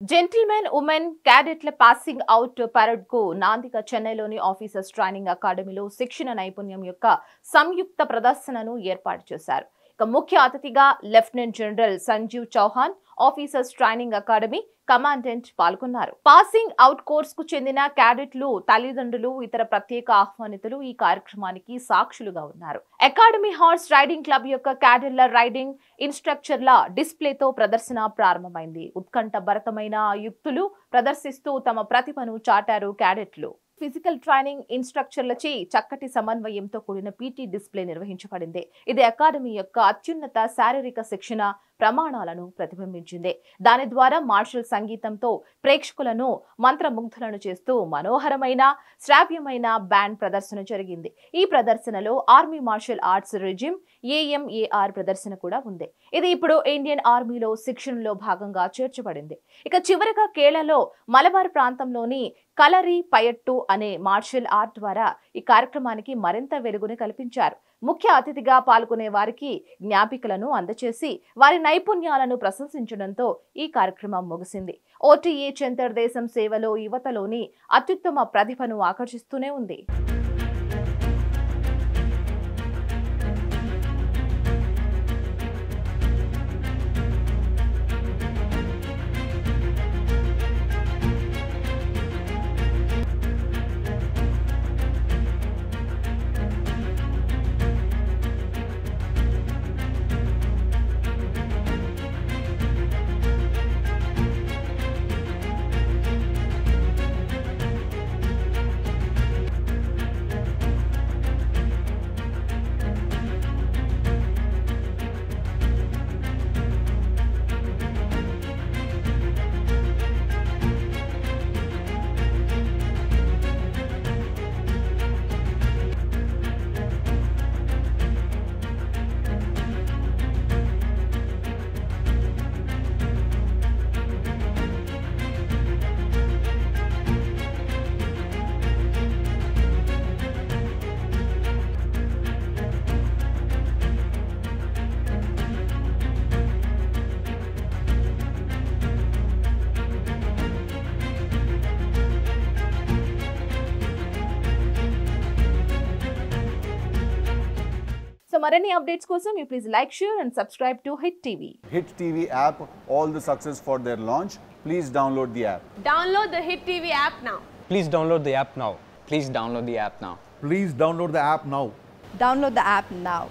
Gentlemen women క్యాడెట్ల passing out పరేడ్కు నాందిక చెన్నైలోని ఆఫీసర్స్ ట్రైనింగ్ అకాడమీలో శిక్షణ నైపుణ్యం యొక్క సంయుక్త ప్రదర్శనను ఏర్పాటు చేశారు. ముఖ్య అతిథిగా lieutenant general Sanjeev Chauhan officers training academy commandant పాల్గొన్నారు. పాసింగ్ అవుట్ కోర్స్కు చెందిన క్యాడెట్లు తల్లిదండ్రులు ఇతర ప్రత్యేక ఆహ్వానితులు ఈ కార్యక్రమానికి సాక్షులుగా ఉన్నారు. అకాడమీ హార్స్ రైడింగ్ క్లబ్ యొక్క క్యాడెట్ల రైడింగ్ ఇన్స్ట్రక్చర్ల డిస్ప్లేతో ప్రదర్శన ప్రారంభమైంది. ఉత్కంఠ భరతమైన యుక్తులు ప్రదర్శిస్తూ తమ ప్రతిభను చాటారు క్యాడెట్లు. ఫిజికల్ ట్రైనింగ్ ఇన్స్ట్రక్చర్లచే చక్కటి సమన్వయంతో కూడిన పీటీ డిస్ప్లే నిర్వహించబడింది. ఇది అకాడమీ యొక్క అత్యున్నత శారీరక శిక్షణ ప్రమాణాలను ప్రతిబింబించింది. దాని ద్వారా మార్షల్ సంగీతంతో ప్రేక్షకులను మంత్రముగ్ధులను చేస్తూ మనోహరమైన శ్రావ్యమైన బ్యాండ్ ప్రదర్శన జరిగింది. ఈ ప్రదర్శనలో army martial arts regime A M A R ప్రదర్శన కూడా ఉంది. ఇది ఇప్పుడు ఇండియన్ ఆర్మీలో శిక్షణలో భాగంగా చేర్చబడింది. ఇక చివరగా కేరళలో మలబార్ ప్రాంతంలోని కలరి పయట్టు అనే మార్షల్ ఆర్ట్ ద్వారా ఈ కార్యక్రమానికి మరింత వెలుగుని కల్పించారు. ముఖ్య అతిథిగా పాల్గొనే వారికి జ్ఞాపికలను అందచేసి వారి నైపుణ్యాలను ప్రశంసించడంతో ఈ కార్యక్రమం ముగిసింది. ఓటీఏ చెంతర్ దేశం సేవలో యువతలోని అత్యుత్తమ ప్రతిభను ఆకర్షిస్తూనే ఉంది. So మరిన్ని అప్డేట్స్ కోసం you please like share and subscribe to hit TV hit TV app all the success for their launch please download the app download the hit TV app now please download the app now please download the app now please download the app now download the app now